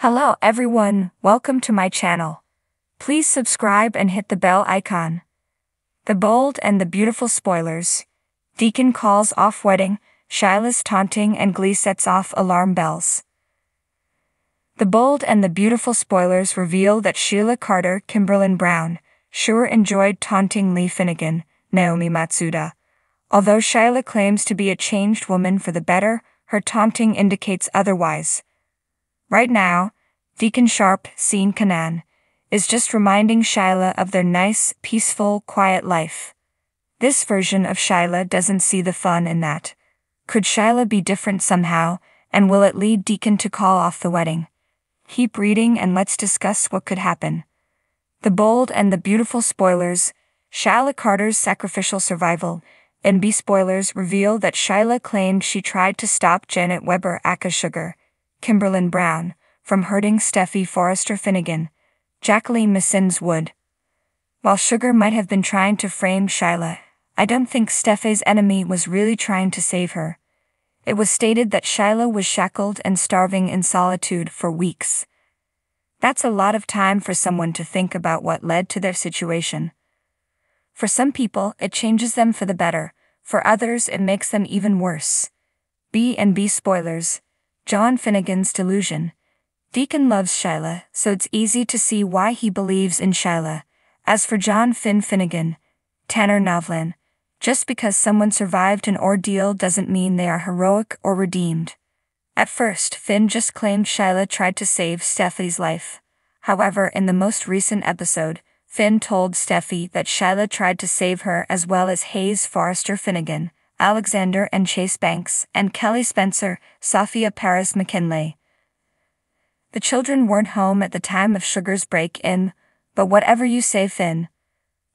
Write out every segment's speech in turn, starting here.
Hello everyone, welcome to my channel. Please subscribe and hit the bell icon. The bold and the beautiful spoilers. Deacon calls off wedding, Sheila's taunting and Glee sets off alarm bells. The bold and the beautiful spoilers reveal that Sheila Carter, Kimberlin Brown, sure enjoyed taunting Li Finnegan, Naomi Matsuda. Although Sheila claims to be a changed woman for the better, her taunting indicates otherwise. Right now, Deacon Sharpe, Sean Kanan, is just reminding Sheila of their nice, peaceful, quiet life. This version of Sheila doesn't see the fun in that. Could Sheila be different somehow, and will it lead Deacon to call off the wedding? Keep reading and let's discuss what could happen. The bold and the beautiful spoilers, Sheila Carter's sacrificial survival, and B spoilers reveal that Sheila claimed she tried to stop Janet Weber aka Sugar, Kimberlin Brown, from hurting Steffy Forrester Finnegan, Jacqueline MacInnes Wood. While Sugar might have been trying to frame Sheila, I don't think Steffy's enemy was really trying to save her. It was stated that Sheila was shackled and starving in solitude for weeks. That's a lot of time for someone to think about what led to their situation. For some people, it changes them for the better, for others, it makes them even worse. B and B spoilers. John Finnegan's delusion. Deacon loves Sheila, so it's easy to see why he believes in Sheila. As for John Finn Finnegan, Tanner Novlan, just because someone survived an ordeal doesn't mean they are heroic or redeemed. At first, Finn just claimed Sheila tried to save Steffy's life. However, in the most recent episode, Finn told Steffy that Sheila tried to save her as well as Hayes Forrester Finnegan, Alexander and Chase Banks, and Kelly Spencer, Sophia Paris McKinley. The children weren't home at the time of Sugar's break in, but whatever you say, Finn.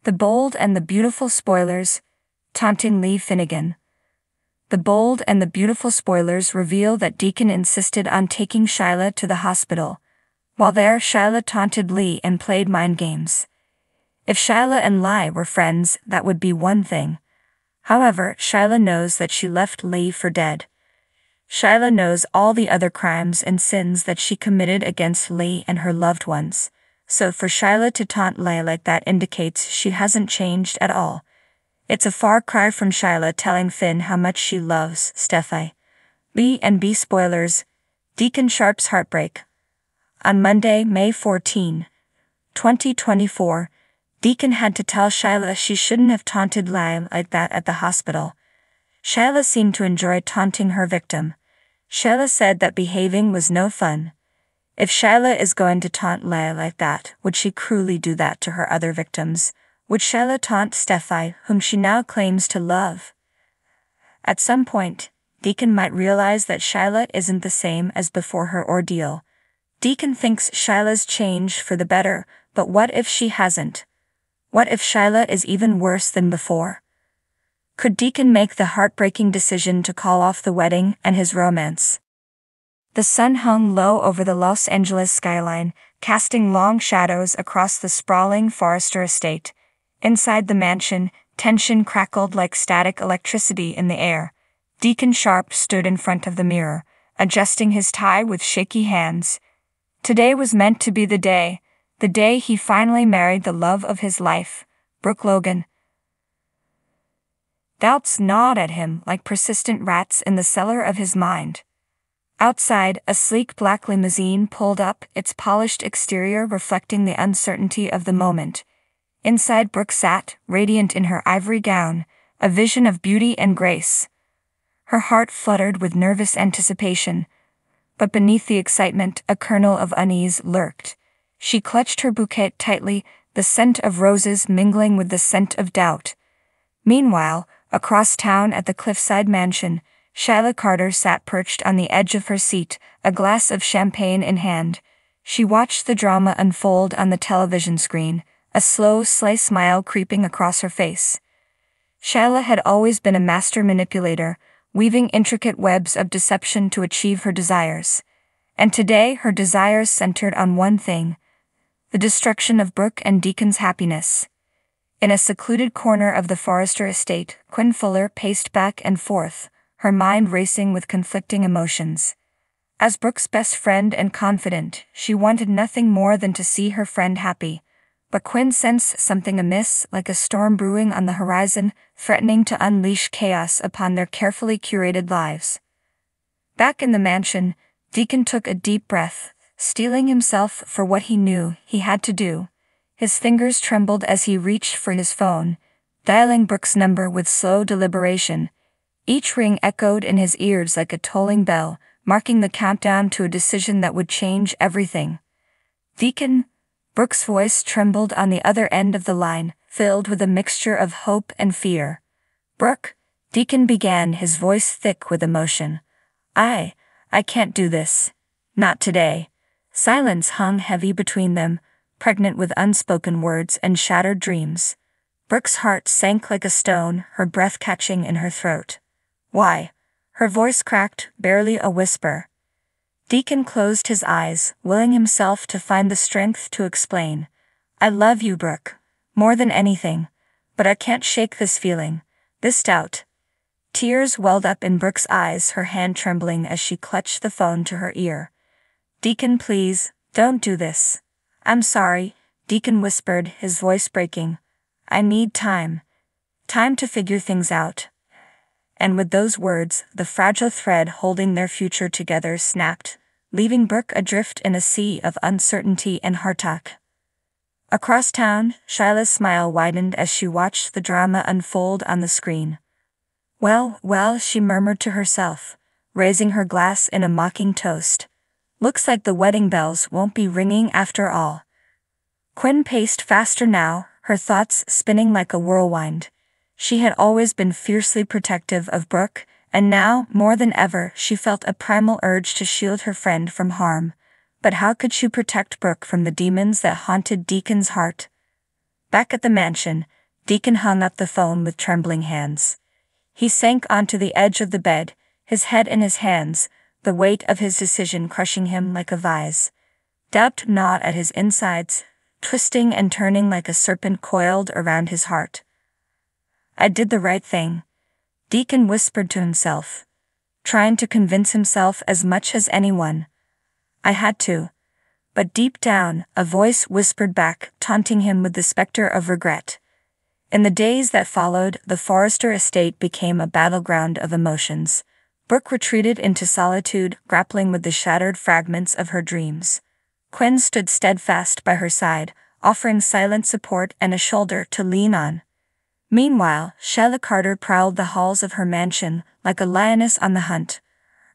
The bold and the beautiful spoilers, taunting Li Finnegan. The bold and the beautiful spoilers reveal that Deacon insisted on taking Sheila to the hospital. While there, Sheila taunted Li and played mind games. If Sheila and Li were friends, that would be one thing. However, Sheila knows that she left Li for dead. Sheila knows all the other crimes and sins that she committed against Li and her loved ones. So for Sheila to taunt Li like that indicates she hasn't changed at all. It's a far cry from Sheila telling Finn how much she loves Steffy. B and B spoilers. Deacon Sharpe's heartbreak. On Monday, May 14, 2024, Deacon had to tell Sheila she shouldn't have taunted Lyle like that at the hospital. Sheila seemed to enjoy taunting her victim. Sheila said that behaving was no fun. If Sheila is going to taunt Lyle like that, would she cruelly do that to her other victims? Would Sheila taunt Steffy, whom she now claims to love? At some point, Deacon might realize that Sheila isn't the same as before her ordeal. Deacon thinks Sheila's changed for the better, but what if she hasn't? What if Sheila is even worse than before? Could Deacon make the heartbreaking decision to call off the wedding and his romance? The sun hung low over the Los Angeles skyline, casting long shadows across the sprawling Forrester estate. Inside the mansion, tension crackled like static electricity in the air. Deacon Sharpe stood in front of the mirror, adjusting his tie with shaky hands. Today was meant to be the day, the day he finally married the love of his life, Brooke Logan. Doubts gnawed at him like persistent rats in the cellar of his mind. Outside, a sleek black limousine pulled up, its polished exterior reflecting the uncertainty of the moment. Inside Brooke sat, radiant in her ivory gown, a vision of beauty and grace. Her heart fluttered with nervous anticipation, but beneath the excitement, a kernel of unease lurked. She clutched her bouquet tightly, the scent of roses mingling with the scent of doubt. Meanwhile, across town at the cliffside mansion, Sheila Carter sat perched on the edge of her seat, a glass of champagne in hand. She watched the drama unfold on the television screen, a slow, sly smile creeping across her face. Sheila had always been a master manipulator, weaving intricate webs of deception to achieve her desires. And today her desires centered on one thing the destruction of Brooke and Deacon's happiness. In a secluded corner of the Forrester estate, Quinn Fuller paced back and forth, her mind racing with conflicting emotions. As Brooke's best friend and confidant, she wanted nothing more than to see her friend happy. But Quinn sensed something amiss, like a storm brewing on the horizon, threatening to unleash chaos upon their carefully curated lives. Back in the mansion, Deacon took a deep breath, steeling himself for what he knew he had to do. His fingers trembled as he reached for his phone, dialing Brooke's number with slow deliberation. Each ring echoed in his ears like a tolling bell, marking the countdown to a decision that would change everything. Deacon, Brooke's voice trembled on the other end of the line, filled with a mixture of hope and fear. Brooke, Deacon began, his voice thick with emotion. I, I can't do this. Not today. Silence hung heavy between them, pregnant with unspoken words and shattered dreams. Brooke's heart sank like a stone, her breath catching in her throat. Why? Her voice cracked, barely a whisper. Deacon closed his eyes, willing himself to find the strength to explain. I love you, Brooke. More than anything. But I can't shake this feeling. This doubt. Tears welled up in Brooke's eyes, her hand trembling as she clutched the phone to her ear. Deacon, please, don't do this. I'm sorry, Deacon whispered, his voice breaking. I need time. Time to figure things out and with those words, the fragile thread holding their future together snapped, leaving Burke adrift in a sea of uncertainty and heartache. Across town, Sheila's smile widened as she watched the drama unfold on the screen. Well, well, she murmured to herself, raising her glass in a mocking toast. Looks like the wedding bells won't be ringing after all. Quinn paced faster now, her thoughts spinning like a whirlwind. She had always been fiercely protective of Brooke, and now, more than ever, she felt a primal urge to shield her friend from harm. But how could she protect Brooke from the demons that haunted Deacon's heart? Back at the mansion, Deacon hung up the phone with trembling hands. He sank onto the edge of the bed, his head in his hands, the weight of his decision crushing him like a vise. Doubt gnawed at his insides, twisting and turning like a serpent coiled around his heart. I did the right thing. Deacon whispered to himself, trying to convince himself as much as anyone. I had to. But deep down, a voice whispered back, taunting him with the specter of regret. In the days that followed, the Forrester estate became a battleground of emotions. Brooke retreated into solitude, grappling with the shattered fragments of her dreams. Quinn stood steadfast by her side, offering silent support and a shoulder to lean on. Meanwhile, Sheila Carter prowled the halls of her mansion like a lioness on the hunt.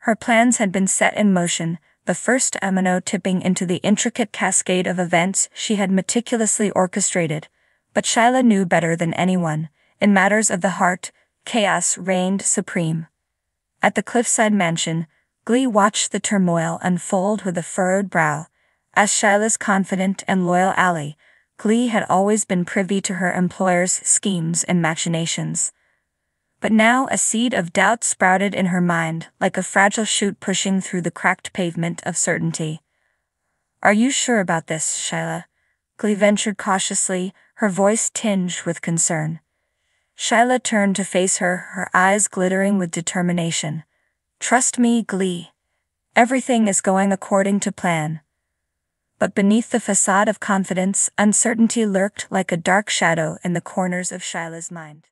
Her plans had been set in motion, the first domino tipping into the intricate cascade of events she had meticulously orchestrated. But Sheila knew better than anyone. In matters of the heart, chaos reigned supreme. At the cliffside mansion, Glee watched the turmoil unfold with a furrowed brow. As Sheila's confident and loyal ally, Glee had always been privy to her employer's schemes and machinations. But now a seed of doubt sprouted in her mind, like a fragile shoot pushing through the cracked pavement of certainty. Are you sure about this, Sheila? Glee ventured cautiously, her voice tinged with concern. Sheila turned to face her, her eyes glittering with determination. Trust me, Glee. Everything is going according to plan but beneath the facade of confidence, uncertainty lurked like a dark shadow in the corners of Sheila's mind.